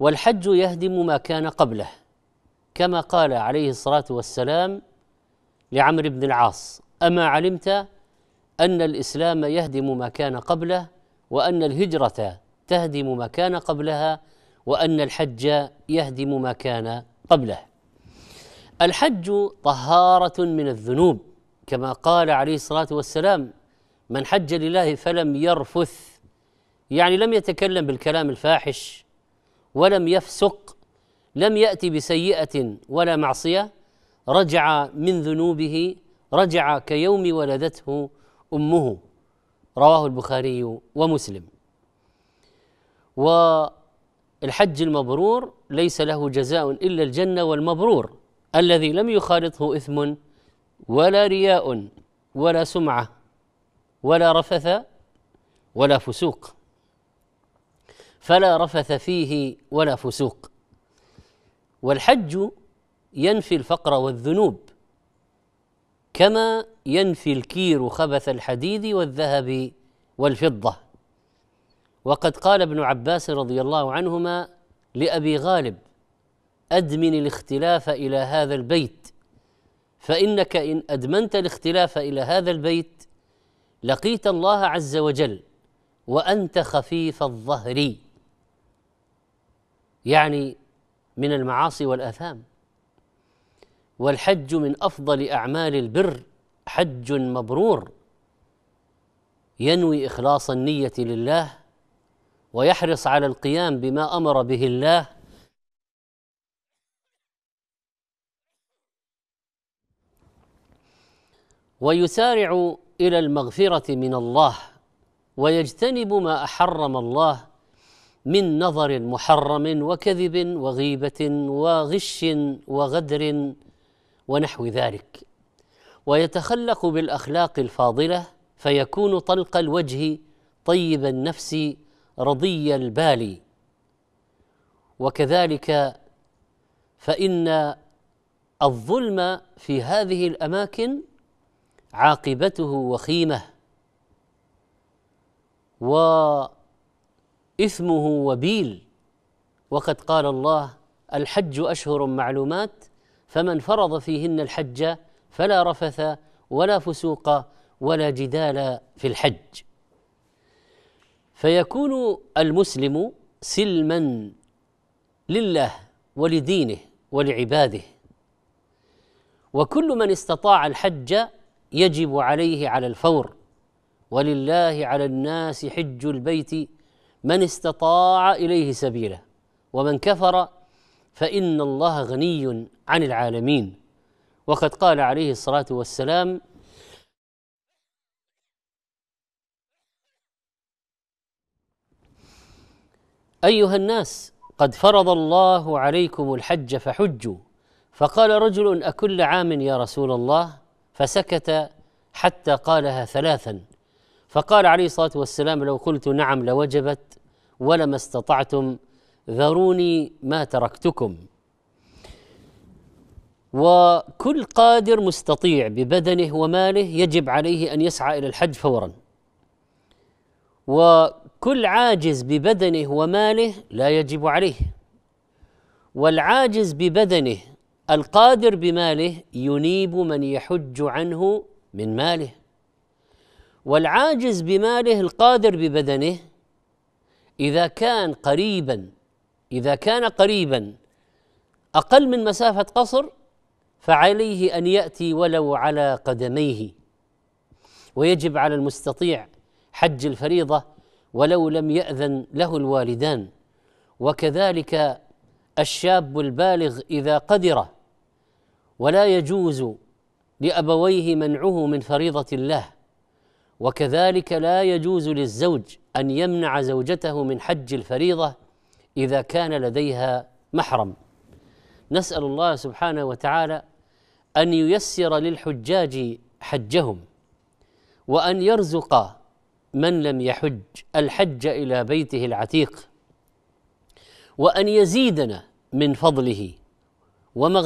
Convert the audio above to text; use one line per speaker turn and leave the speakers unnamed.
والحج يهدم ما كان قبله كما قال عليه الصلاة والسلام لعمرو بن العاص أما علمت أن الإسلام يهدم ما كان قبله وأن الهجرة تهدم ما كان قبلها وأن الحج يهدم ما كان قبله. الحج طهارة من الذنوب كما قال عليه الصلاة والسلام من حج لله فلم يرفث. يعني لم يتكلم بالكلام الفاحش ولم يفسق لم يأتي بسيئة ولا معصية رجع من ذنوبه رجع كيوم ولدته أمه. رواه البخاري ومسلم. والحج المبرور ليس له جزاء إلا الجنة والمبرور الذي لم يخالطه إثم ولا رياء ولا سمعة ولا رفث ولا فسوق. فلا رفث فيه ولا فسوق. والحج ينفي الفقر والذنوب كما ينفي الكير خبث الحديد والذهب والفضة. وقد قال ابن عباس رضي الله عنهما لأبي غالب أدمن الاختلاف إلى هذا البيت فإنك إن أدمنت الاختلاف إلى هذا البيت لقيت الله عز وجل وأنت خفيف الظهر. يعني من المعاصي والآثام. والحج من أفضل أعمال البر حج مبرور ينوي إخلاص النية لله ويحرص على القيام بما أمر به الله. ويسارع إلى المغفرة من الله ويجتنب ما أحرم الله من نظر محرم وكذب وغيبة وغش وغدر ونحو ذلك. ويتخلق بالأخلاق الفاضلة فيكون طلق الوجه طيب النفس رضي البال. وكذلك فإن الظلم في هذه الأماكن عاقبته وخيمة. واثمه وبيل. وقد قال الله الحج أشهر معلومات فمن فرض فيهن الحج فلا رفث ولا فسوق ولا جدال في الحج. فيكون المسلم سلما لله ولدينه ولعباده. وكل من استطاع الحج يجب عليه على الفور. ولله على الناس حج البيت من استطاع إليه سبيلا ومن كفر فإن الله غني عن العالمين. وقد قال عليه الصلاة والسلام أيها الناس قد فرض الله عليكم الحج فحجوا. فقال رجل أكل عام يا رسول الله؟ فسكت حتى قالها ثلاثا. فقال عليه الصلاة والسلام لو قلت نعم لوجبت ولما استطعتم ذروني ما تركتكم. وكل قادر مستطيع ببدنه وماله يجب عليه أن يسعى إلى الحج فورا. وكل عاجز ببدنه وماله لا يجب عليه. والعاجز ببدنه القادر بماله ينيب من يحج عنه من ماله. والعاجز بماله القادر ببدنه إذا كان قريبا إذا كان قريبا أقل من مسافة قصر فعليه أن يأتي ولو على قدميه. ويجب على المستطيع حج الفريضة ولو لم يأذن له الوالدان. وكذلك الشاب البالغ إذا قدر ولا يجوز لأبويه منعه من فريضة الله. وكذلك لا يجوز للزوج أن يمنع زوجته من حج الفريضة إذا كان لديها محرم. نسأل الله سبحانه وتعالى أن ييسر للحجاج حجهم وأن يرزق من لم يحج الحج إلى بيته العتيق وأن يزيدنا من فضله ومغ